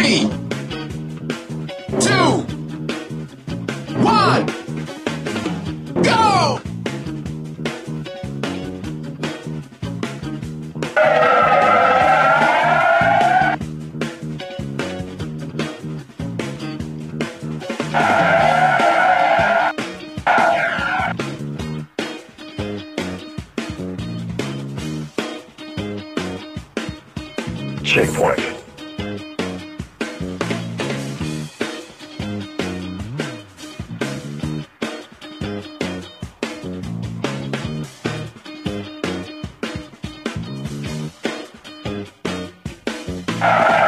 Three, two, one, go! Checkpoint. All right.